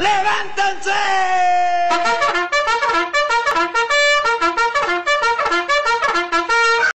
¡Levántense!